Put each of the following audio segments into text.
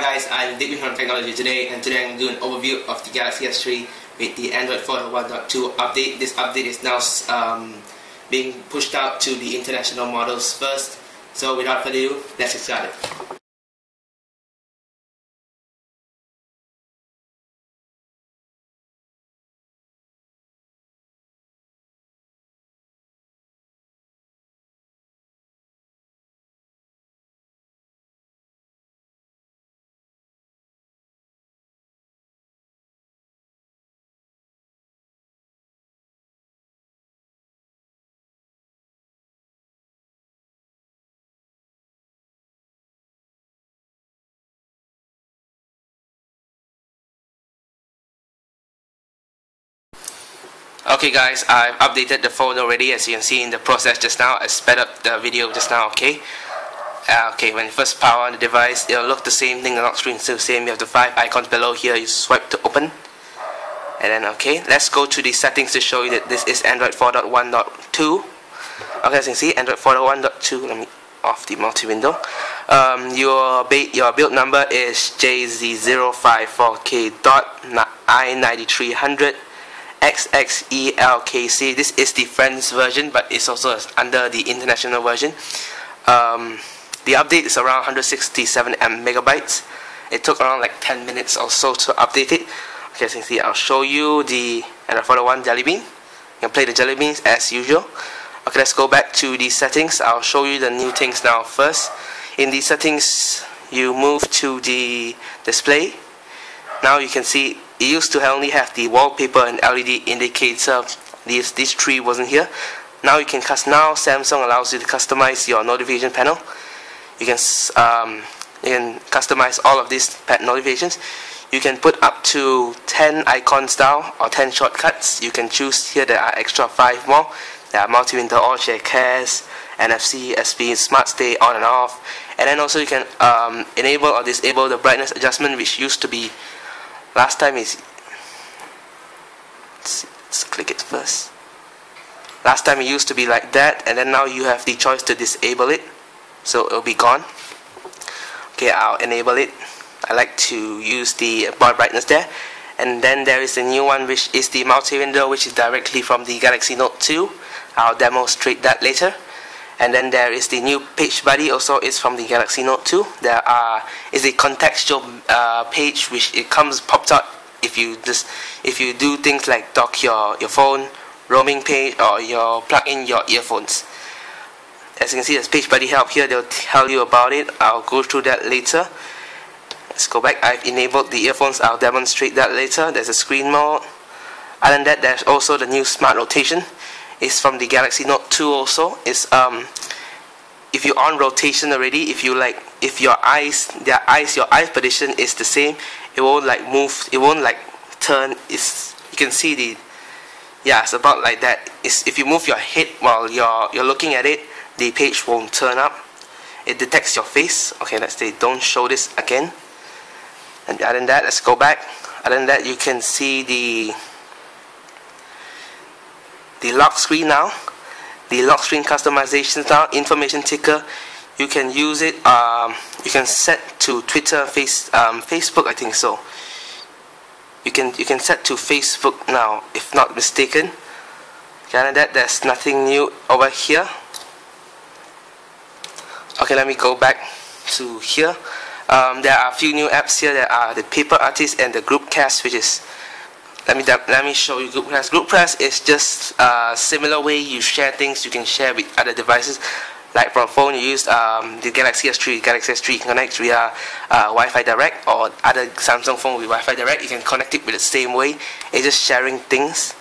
Hi guys, I'm Dick from Technology today and today I'm doing an overview of the Galaxy S3 with the Android 4.1.2 update. This update is now um, being pushed out to the international models first. So without further ado, let's get started. Okay guys, I've updated the phone already as you can see in the process just now. I sped up the video just now, okay? Uh, okay, when you first power on the device, it'll look the same thing, the lock screen still the same. You have the five icons below here, you swipe to open. And then, okay, let's go to the settings to show you that this is Android 4.1.2. Okay, as you can see, Android 4.1.2, let me off the multi-window. Um, your, your build number is JZ054K.I9300 XXELKC. This is the French version, but it's also under the international version. Um, the update is around 167 megabytes. It took around like 10 minutes or so to update it. Okay, as you can see, I'll show you the the one Jelly Bean. You can play the Jelly Beans as usual. Okay, let's go back to the settings. I'll show you the new things now first. In the settings, you move to the display. Now you can see it used to only have the wallpaper and LED indicator. These three wasn't here. Now you can cast. Now Samsung allows you to customize your notification panel. You can um, you can customize all of these notifications. You can put up to 10 icons down or 10 shortcuts. You can choose here there are extra 5 more. There are multi-window, AllShare Cast, NFC, SP, smart stay on and off. And then also you can um, enable or disable the brightness adjustment which used to be last time is let's, let's click it first. Last time it used to be like that and then now you have the choice to disable it. So it'll be gone. Okay I'll enable it. I like to use the bar brightness there. And then there is a new one which is the multi-window which is directly from the Galaxy Note 2 I'll demonstrate that later and then there is the new page buddy also is from the Galaxy Note 2 there are is a contextual uh, page which it comes popped up if you just if you do things like dock your your phone roaming page or your plug in your earphones. As you can see there's page buddy help here. They'll tell you about it. I'll go through that later. Let's go back. I've enabled the earphones. I'll demonstrate that later. There's a screen mode. Other than that there's also the new smart rotation is from the Galaxy Note 2 also. Is um if you're on rotation already if you like if your eyes their eyes your eye position is the same it won't like move it won't like turn. It's you can see the yeah it's about like that. It's if you move your head while you're you're looking at it the page won't turn up. It detects your face. Okay let's say don't show this again. And other than that let's go back. Other than that you can see the the lock screen now. The lock screen customization now information ticker. You can use it um, you can set to Twitter face um, Facebook I think so. You can you can set to Facebook now if not mistaken. Okay that there's nothing new over here? Okay let me go back to here. Um, there are a few new apps here. That are the paper artist and the group cast which is let me let me show you Groupcast. Groupcast is just a similar way you share things you can share with other devices. Like from phone, you use um, the Galaxy S3. Galaxy S3 can connect via uh, Wi-Fi Direct or other Samsung phone with Wi-Fi Direct. You can connect it with the same way. It's just sharing things.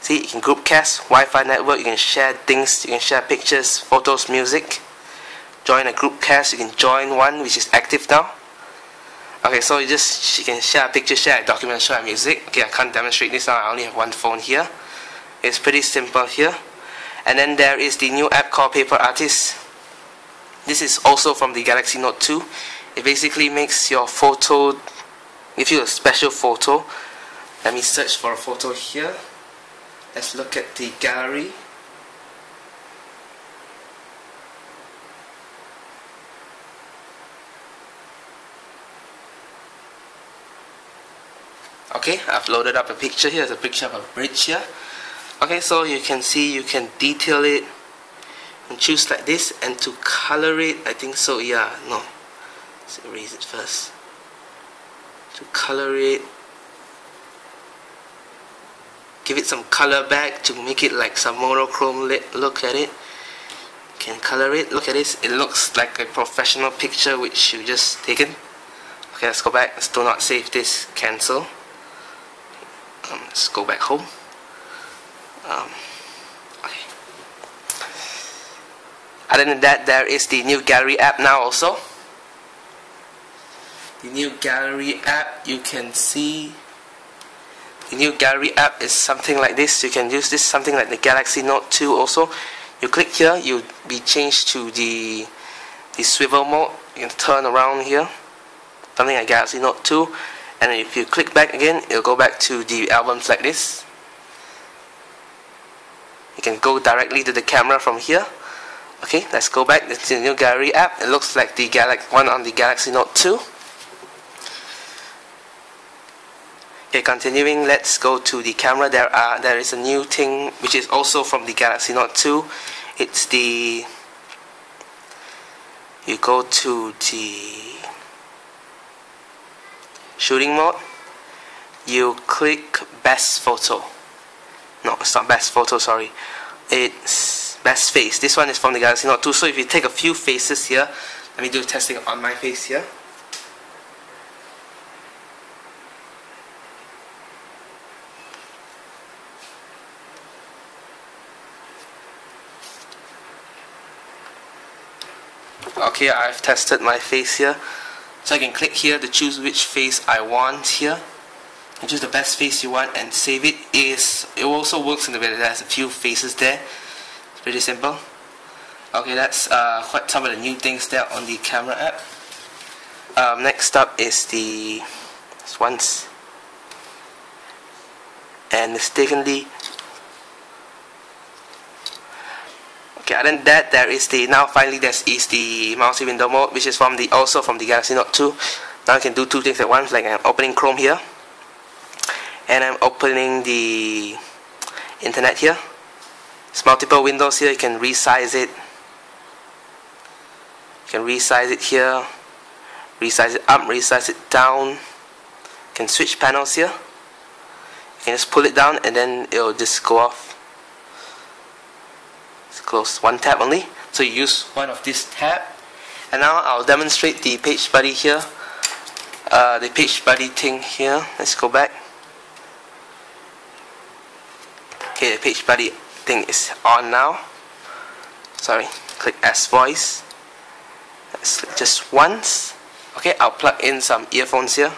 See, you can group cast Wi-Fi network. You can share things. You can share pictures, photos, music. Join a group cast You can join one which is active now. Okay, so you just you can share a picture, share a document, share a music. Okay, I can't demonstrate this now. I only have one phone here. It's pretty simple here. And then there is the new app called Paper Artist. This is also from the Galaxy Note 2. It basically makes your photo, give you a special photo. Let me search for a photo here. Let's look at the gallery. Okay I've loaded up a picture here. There's a picture of a bridge here. Okay so you can see you can detail it and choose like this and to color it I think so yeah no. Let's erase it first. To color it. Give it some color back to make it like some monochrome look at it. Can color it. Look at this. It looks like a professional picture which you just taken. Okay let's go back. Let's do not save this. Cancel um, let's go back home. Um, okay. other than that there is the new gallery app now also. The new gallery app you can see. The new gallery app is something like this. You can use this something like the Galaxy Note 2 also. You click here you'll be changed to the the swivel mode. You can turn around here. Something like Galaxy Note 2 and if you click back again it'll go back to the albums like this. You can go directly to the camera from here. Okay let's go back. To the new gallery app. It looks like the Galaxy one on the Galaxy Note 2 Okay, continuing, let's go to the camera. There are there is a new thing which is also from the Galaxy Note 2. It's the you go to the shooting mode. You click best photo. No, it's not best photo. Sorry, it's best face. This one is from the Galaxy Note 2. So if you take a few faces here, let me do testing on my face here. okay I've tested my face here so I can click here to choose which face I want here. And choose the best face you want and save it. Is it also works in the way that there's a few faces there. It's pretty simple. Okay that's uh, quite some of the new things there on the camera app. Um, next up is the this one's and mistakenly Okay, other than that, there is the now finally there is the multi-window mode, which is from the also from the Galaxy Note 2. Now I can do two things at once, like I'm opening Chrome here, and I'm opening the internet here. It's multiple windows here. You can resize it. You can resize it here, resize it up, resize it down. You can switch panels here. You can just pull it down, and then it'll just go off close one tab only. So you use one of this tab and now I'll demonstrate the page buddy here. Uh, the page buddy thing here. Let's go back. Okay the page buddy thing is on now. Sorry click S voice. Let's just once. Okay I'll plug in some earphones here.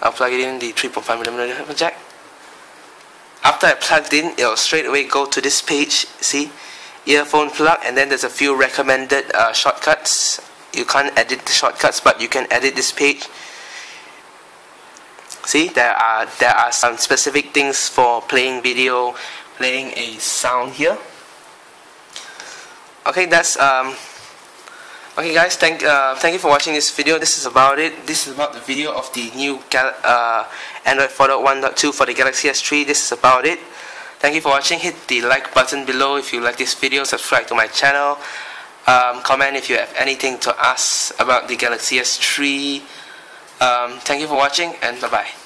I'll plug it in the 3.5mm jack. After I plugged in it'll straight away go to this page. See earphone plug and then there's a few recommended uh, shortcuts. You can't edit the shortcuts but you can edit this page. See there are there are some specific things for playing video playing a sound here. Okay that's um okay guys thank uh, thank you for watching this video. This is about it. This is about the video of the new Gal uh, Android 4.1.2 for the Galaxy S3 this is about it Thank you for watching. Hit the like button below if you like this video. Subscribe to my channel. Um, comment if you have anything to ask about the Galaxy S3. Um, thank you for watching and bye bye.